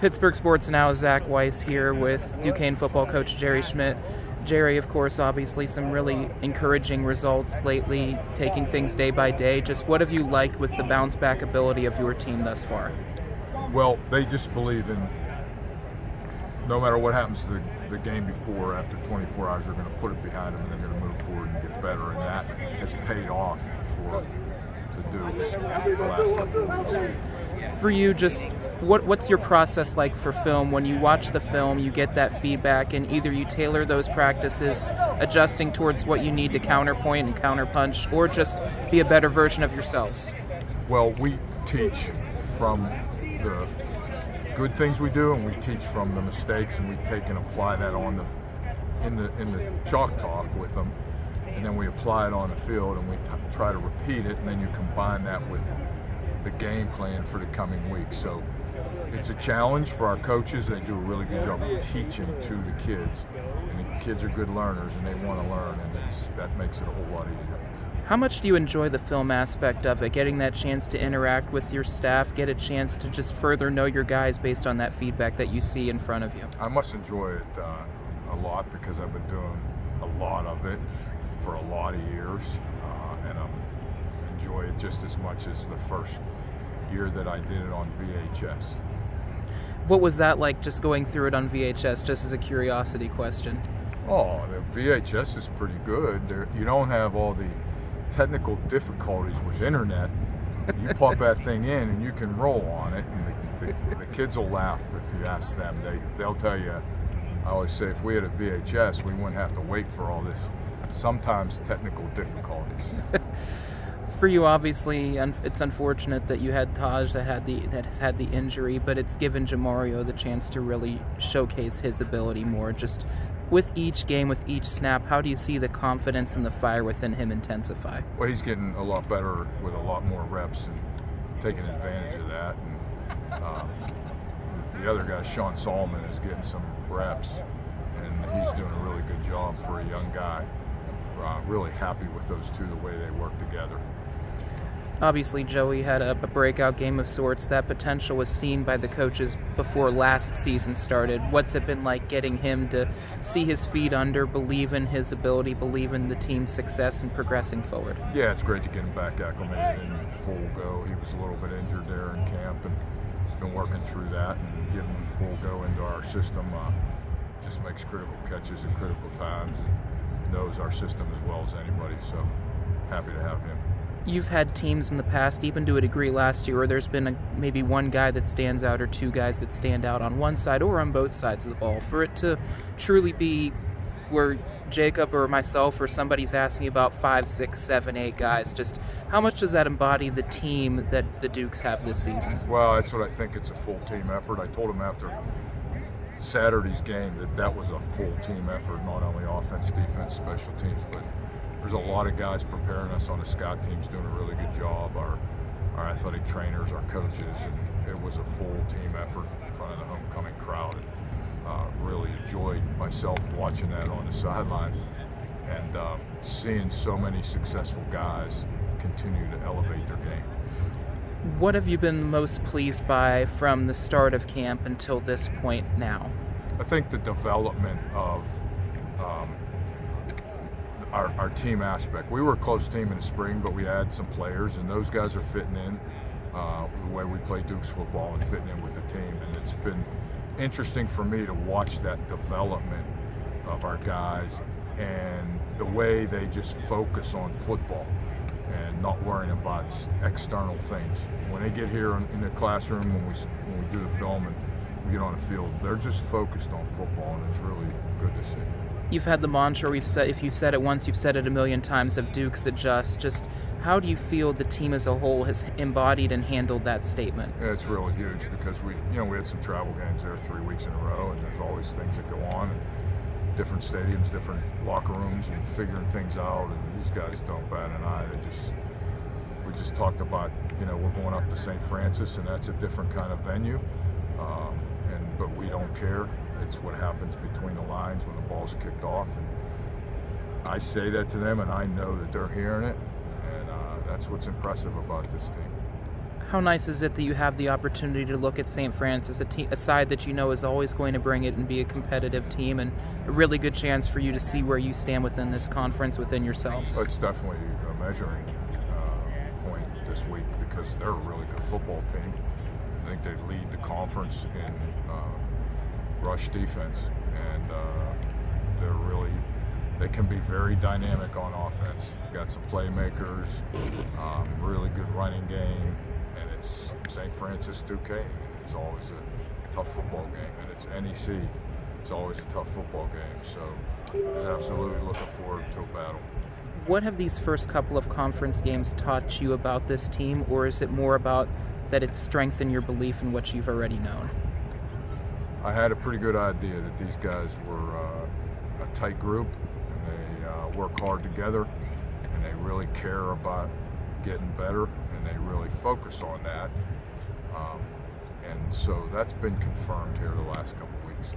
Pittsburgh Sports Now, Zach Weiss here with Duquesne football coach Jerry Schmitt. Jerry, of course, obviously some really encouraging results lately, taking things day by day. Just what have you liked with the bounce back ability of your team thus far? Well, they just believe in no matter what happens to the, the game before, after 24 hours, they're going to put it behind them and they're going to move forward and get better. And that has paid off for the Dukes the last couple of weeks for you just what what's your process like for film? When you watch the film you get that feedback and either you tailor those practices adjusting towards what you need to counterpoint and counterpunch or just be a better version of yourselves? Well we teach from the good things we do and we teach from the mistakes and we take and apply that on the in the in the chalk talk with them. And then we apply it on the field and we try to repeat it and then you combine that with the game plan for the coming week. So it's a challenge for our coaches. They do a really good job of teaching to the kids. And the kids are good learners and they want to learn, and that makes it a whole lot easier. How much do you enjoy the film aspect of it? Getting that chance to interact with your staff, get a chance to just further know your guys based on that feedback that you see in front of you? I must enjoy it uh, a lot because I've been doing a lot of it for a lot of years, uh, and I'm enjoy it just as much as the first year that I did it on VHS. What was that like just going through it on VHS, just as a curiosity question? Oh, the VHS is pretty good. There, you don't have all the technical difficulties with internet. You pop that thing in and you can roll on it, and the, the, the kids will laugh if you ask them. They, they'll tell you, I always say, if we had a VHS, we wouldn't have to wait for all this sometimes technical difficulties. for you, obviously, it's unfortunate that you had Taj that had the that has had the injury, but it's given Jamario the chance to really showcase his ability more. Just with each game, with each snap, how do you see the confidence and the fire within him intensify? Well, he's getting a lot better with a lot more reps and taking advantage of that. And um, the other guy, Sean Solomon, is getting some reps, and he's doing a really good job for a young guy. Uh, really happy with those two, the way they work together. Obviously, Joey had a, a, breakout game of sorts. That potential was seen by the coaches before last season started. What's it been like getting him to see his feet under, believe in his ability, believe in the team's success, and progressing forward? Yeah, it's great to get him back acclimated and full go. He was a little bit injured there in camp and been working through that and getting him full go into our system. Uh, just makes critical catches at critical times and knows our system as well as anybody. So happy to have him you've had teams in the past, even to a degree last year, where there's been a, maybe one guy that stands out or two guys that stand out on one side or on both sides of the ball. For it to truly be where Jacob or myself or somebody's asking about five, six, seven, eight guys, just how much does that embody the team that the Dukes have this season? Well, that's what I think. It's a full team effort. I told him after Saturday's game that that was a full team effort, not only offense, defense, special teams, but there's a lot of guys preparing us on the scout teams doing a really good job. Our our athletic trainers, our coaches, and it was a full team effort in front of the homecoming crowd. And, uh, really enjoyed myself watching that on the sideline and uh, seeing so many successful guys continue to elevate their game. What have you been most pleased by from the start of camp until this point now? I think the development of um, our, our team aspect. We were a close team in the spring, but we had some players, and those guys are fitting in uh, the way we play Dukes football and fitting in with the team. And it's been interesting for me to watch that development of our guys and the way they just focus on football and not worrying about external things. When they get here in, the classroom, when we, when we do the film and we get on the field, they're just focused on football, and it's really good to see. You've had the mantra we've said if you said it once you've said it a million times of dukes adjust. Just how do you feel the team as a whole has embodied and handled that statement? Yeah, it's really huge because we you know we had some travel games there three weeks in a row and there's always things that go on and different stadiums different locker rooms and figuring things out and these guys don't bat an eye they just we just talked about you know we're going up to st francis and that's a different kind of venue um, and but we don't care it's what happens between the lines when the ball's kicked off. And I say that to them, and I know that they're hearing it, and uh, that's what's impressive about this team. How nice is it that you have the opportunity to look at St. Francis, a, te- a side that you know is always going to bring it and be a competitive team, and a really good chance for you to see where you stand within this conference within yourselves? It's definitely a measuring uh, point this week because they're a really good football team. I think they lead the conference in uh, rush defense, and uh, they're really they can be very dynamic on offense. Got some playmakers, um, really good running game, and it's St. Francis Duquesne. It's always a tough football game, and it's NEC. It's always a tough football game. So, just absolutely looking forward to a battle. What have these first couple of conference games taught you about this team, or is it more about that it's strengthened your belief in what you've already known? I had a pretty good idea that these guys were uh, a tight group and they uh, work hard together and they really care about getting better they really focus on that. Um, and so that's been confirmed here the last couple of weeks.